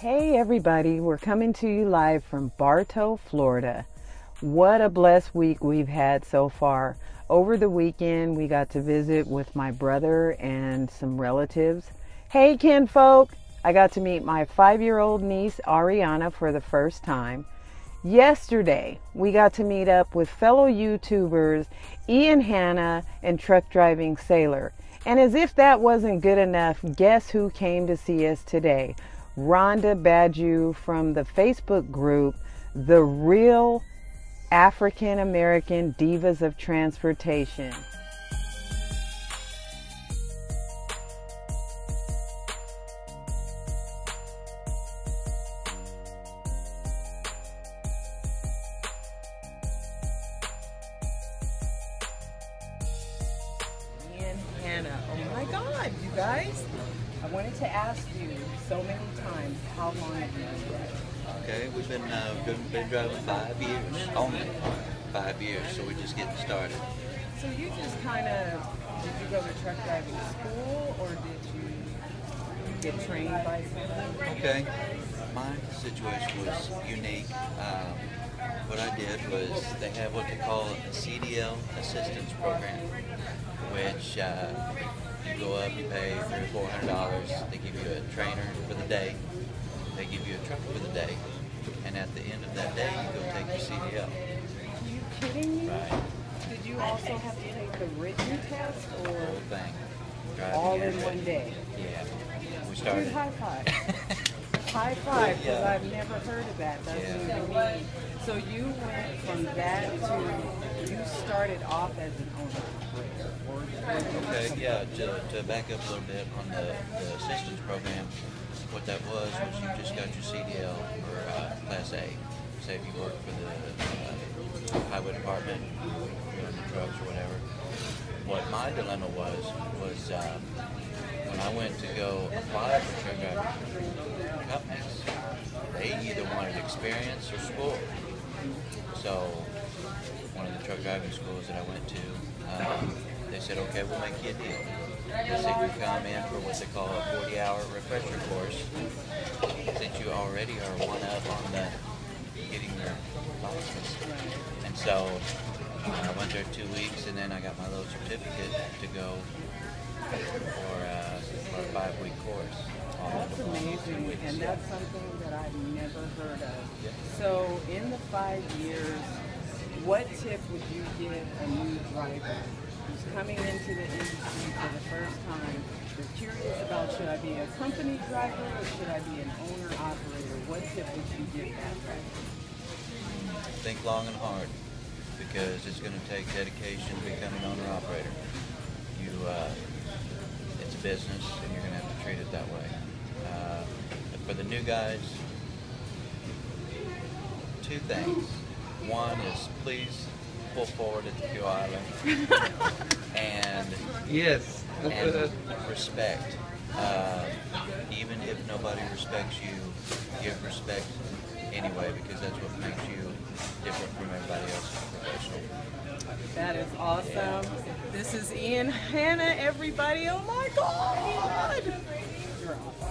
Hey everybody, we're coming to you live from Bartow, Florida. What a blessed week we've had so far. Over the weekend, we got to visit with my brother and some relatives. Hey kinfolk, I got to meet my five year old niece Ariana for the first time. Yesterday, we got to meet up with fellow YouTubers Ean Hannah and Truck Driving Sailor. And as if that wasn't good enough, guess who came to see us today? Rhonda Badiau from the Facebook group, The Real African American Divas of Transportation. Ean Hannah. Oh my God, you guys. I wanted to ask you so many times how long have you been driving? Okay, we've been, uh, been, been driving five years, only five years, so we're just getting started. So you just kind of, did you go to truck driving school or did you get trained by someone? Okay, my situation was unique. Um, what I did was they have what they call a CDL assistance program, which uh, you go up, you pay three or four hundred dollars. They give you a trainer for the day. They give you a truck for the day, and at the end of that day, you go take your CDL. Are you kidding me? Right, Did you also have to take the written test or? the whole thing. Driving all in one day? Yeah, we Dude, started. high five. High five, because Yeah. I've never heard of that. That's Yeah. new to me. So you went from that to, you started off as an owner Okay, yeah, to, to back up a little bit on the, the assistance program, what that was, was you just got your CDL or uh, Class A. Say if you work for the uh, highway department, doing the trucks or whatever. What my dilemma was, was um, when I went to go apply for truck driving companies, they either wanted experience or school. So one of the truck driving schools that I went to, um, they said, okay, we'll make you a deal. They said you come in for what they call a 40-hour refresher course, since you already are one up on the getting your license. And so uh, I went there two weeks, and then I got my little certificate to go for, uh, for a five-week course. That's amazing, and that's something that I've never heard of. So, in the five years, what tip would you give a new driver who's coming into the industry for the first time? They're curious about should I be a company driver or should I be an owner operator? What tip would you give that driver? think long and hard because it's going to take dedication to become an owner operator. You, uh, it's a business, and you're going to have to treat it that way. Uh, for the new guys, two things. One is please pull forward at the Q Island, and Yes. and respect. Uh, even if nobody respects you, give respect anyway because that's what makes you different from everybody else professional. That is awesome. This is Ean Hannah, everybody. Oh my God! You're awesome.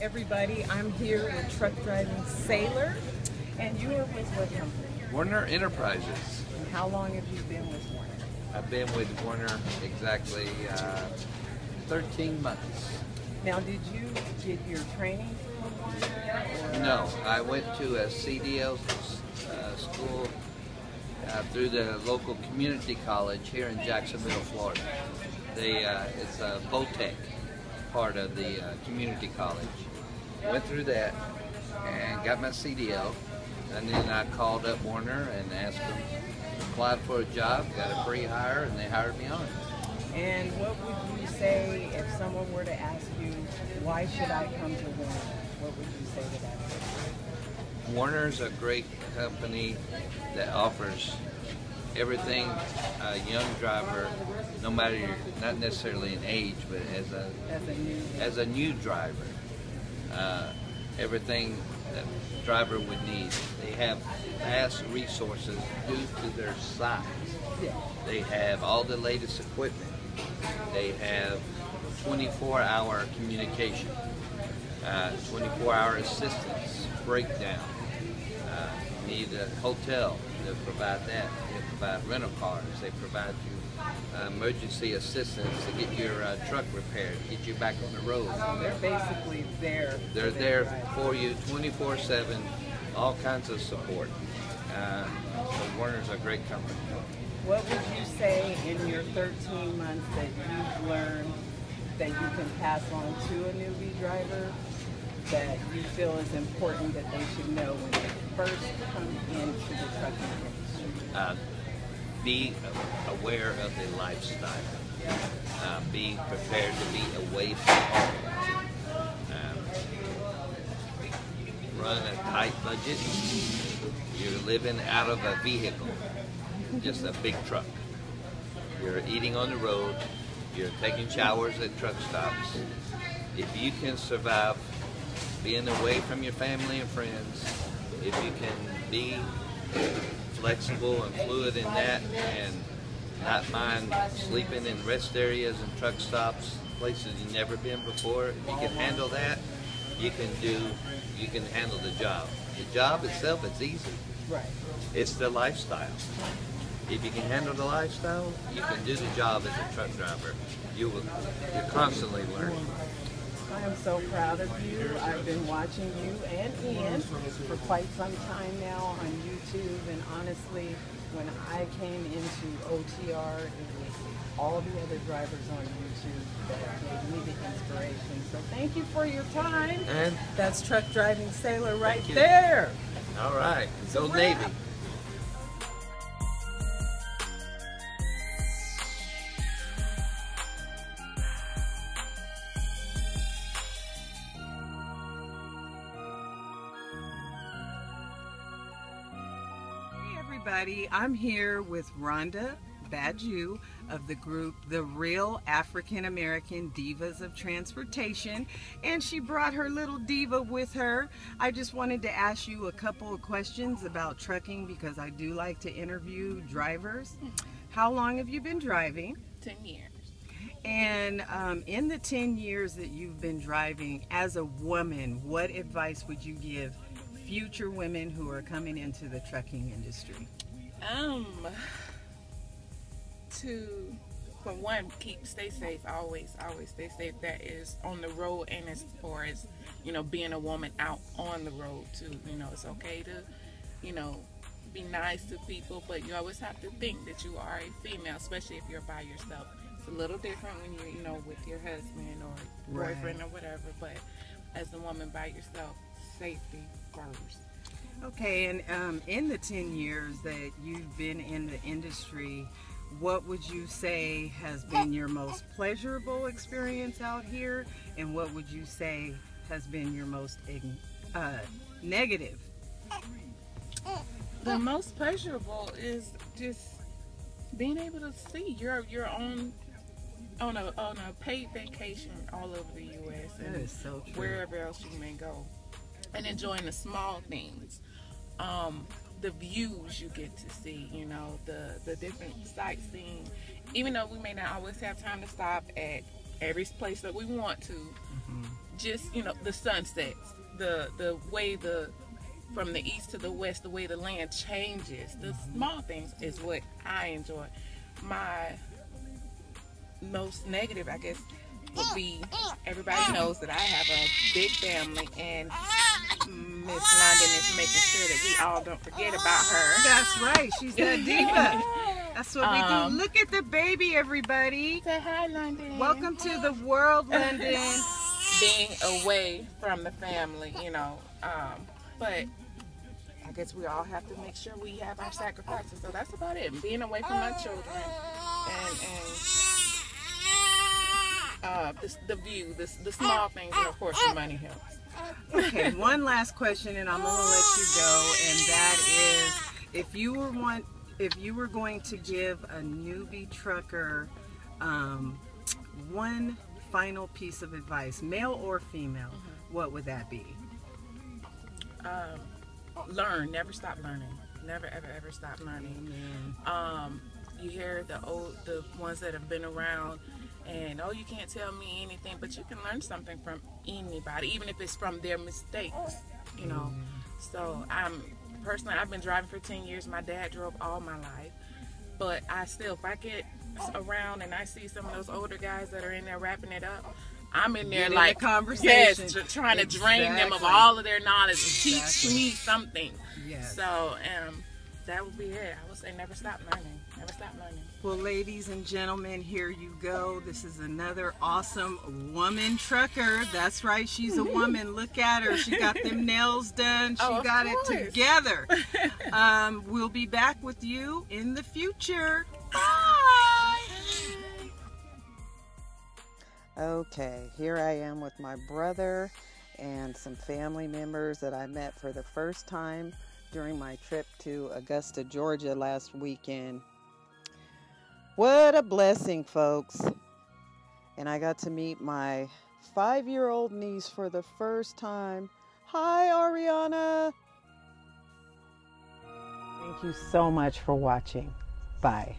Everybody, I'm here with Truck Driving Sailor, and you are with what company? Werner Enterprises. And how long have you been with Werner? I've been with Werner exactly uh, 13 months. Now, did you get your training through Werner? No, I went to a CDL uh, school uh, through the local community college here in Jacksonville, Florida. They, uh, it's a Votech part of the uh, community college. Went through that and got my CDL, and then I called up Werner and asked them, applied for a job, got a free hire, and they hired me on. And what would you say if someone were to ask you, why should I come to Werner? What would you say to that? Werner's a great company that offers everything a young driver, no matter your, not necessarily in age, but as a As a new as a new driver, uh, everything that driver would need. They have vast resources due to their size. They have all the latest equipment. They have 24-hour communication, 24-hour assistance, breakdown. Uh, need a hotel, they provide that. They provide rental cars. They provide you uh, emergency assistance to get your uh, truck repaired, get you back on the road. They're basically there. They're there for you 24/7, all kinds of support. Uh, so Werner's a great company. What would you say in your 13 months that you've learned that you can pass on to a newbie driver that you feel is important that they should know when they first come into the trucking industry? Uh, be aware of the lifestyle. Uh, be prepared to be away from home. Um, run a tight budget. You're living out of a vehicle, just a big truck. You're eating on the road. You're taking showers at truck stops. If you can survive being away from your family and friends, if you can be flexible and fluid in that and not mind sleeping in rest areas and truck stops, places you've never been before. If you can handle that, you can do, you can handle the job. The job itself is easy. Right. It's the lifestyle. If you can handle the lifestyle, you can do the job as a truck driver. You will, you're constantly learning. I am so proud of you. I've been watching you and Ean for quite some time now on YouTube, and honestly, when I came into OTR, it was all the other drivers on YouTube that gave me the inspiration. So thank you for your time. And That's Truck Driving Sailor right there. all right, go a Navy. Everybody, I'm here with Rhonda Badiau of the group The Real African American Divas of Transportation, and she brought her little diva with her. I just wanted to ask you a couple of questions about trucking because I do like to interview drivers. How long have you been driving? 10 years. And um, in the 10 years that you've been driving, as a woman, what advice would you give future women who are coming into the trucking industry? Um, to, for one, keep, stay safe, always, always stay safe. That is on the road and as far as, you know, being a woman out on the road too. You know, it's okay to, you know, be nice to people, but you always have to think that you are a female, especially if you're by yourself. It's a little different when you're, you know, with your husband or Right. boyfriend or whatever, but as a woman by yourself, safety first. Okay, and um, in the 10 years that you've been in the industry, what would you say has been your most pleasurable experience out here? And what would you say has been your most ign- uh, negative? the most pleasurable is just being able to see your your own on a on a paid vacation all over the U.S. That and is so true. wherever else you may go, and enjoying the small things, um, the views you get to see. You know, the the different sightseeing. Even though we may not always have time to stop at every place that we want to, Mm-hmm. just you know the sunsets, the the way the from the east to the west, the way the land changes, the small things is what I enjoy. My most negative, I guess, would be everybody knows that I have a big family, and Miss London is making sure that we all don't forget about her. That's right, she's that diva. That's what we Um, do. Look at the baby, everybody. Say hi, London. Welcome to the world, London. being away from the family, you know. Um, but I guess we all have to make sure we have our sacrifices. So that's about it. Being away from my children and and uh, the, the view, the, the small things, and of course the money helps. Okay, one last question, and I'm gonna let you go, and that is, if you were one, if you were going to give a newbie trucker um, one final piece of advice, male or female, what would that be? Um, learn, never stop learning. Never, ever, ever stop learning. Amen. Um, you hear the old, the ones that have been around, and oh, you can't tell me anything, but you can learn something from anybody, even if it's from their mistakes, you know. So I'm personally, I've been driving for 10 years. My dad drove all my life, but I still, if I get around and I see some of those older guys that are in there wrapping it up, I'm in there Get in the like conversation. yes, tr- trying to drain them of all of their knowledge and teach Exactly. me something. Yes. So um, that would be it. I would say never stop learning. Never stop learning. Well, ladies and gentlemen, here you go. This is another awesome woman trucker. That's right, she's a woman. Look at her. She got them nails done. She Oh, got course. it together. um, we'll be back with you in the future. Bye. Okay, here I am with my brother and some family members that I met for the first time during my trip to Augusta, Georgia last weekend. What a blessing, folks. And I got to meet my five year old niece for the first time. Hi, Ariana. Thank you so much for watching. Bye.